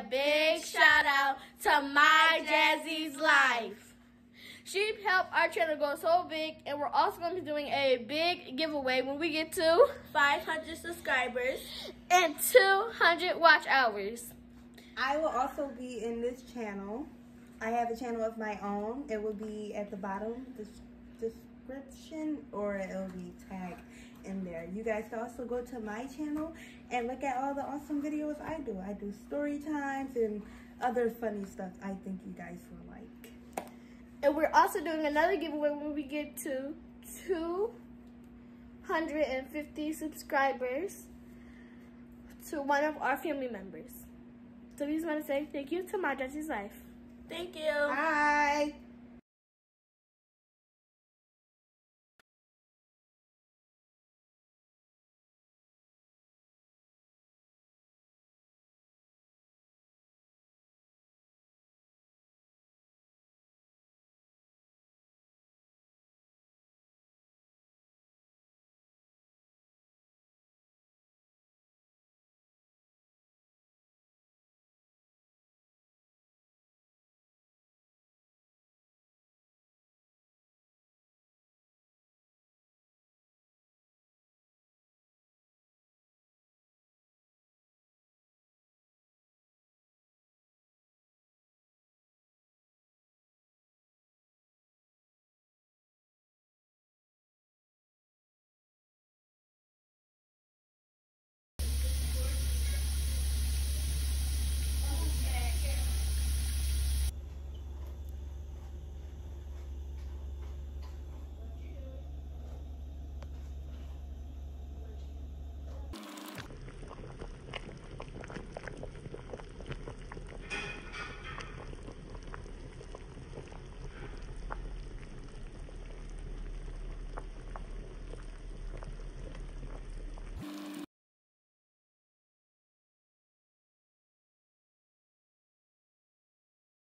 a big shout out to My Jazzy's Life. She helped our channel go so big, and we're also going to be doing a big giveaway when we get to 500 subscribers and 200 watch hours. I will also be in this channel. I have a channel of my own. It will be at the bottom description or it'll be tagged in there. You guys can also go to my channel and look at all the awesome videos I do. I do story times and other funny stuff I think you guys will like. And we're also doing another giveaway when we get to 250 subscribers to one of our family members. So we just want to say thank you to My Jazzy's Life. Thank you. Bye.